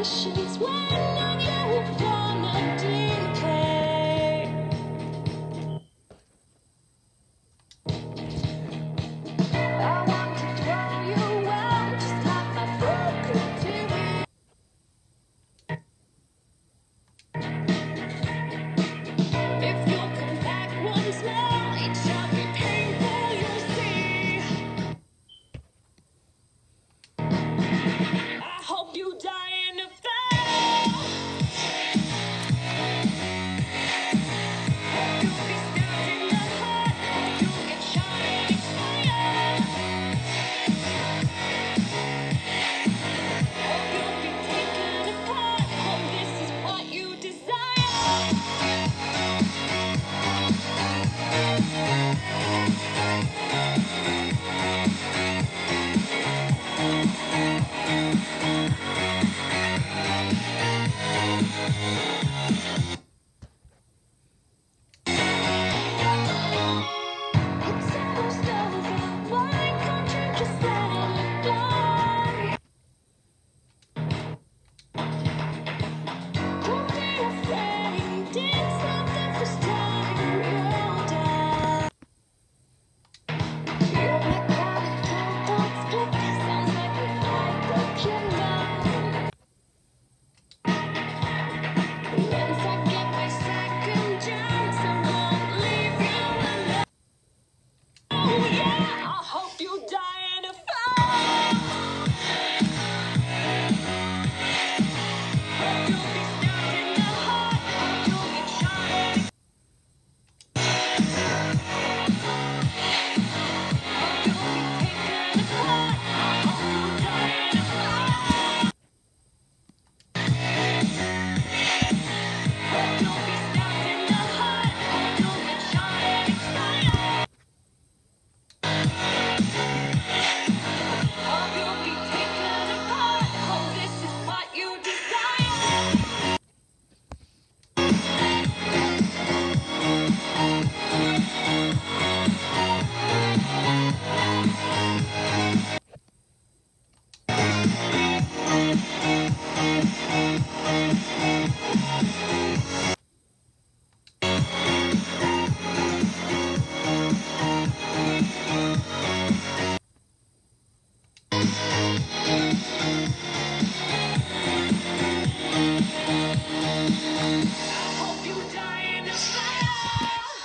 wishes when I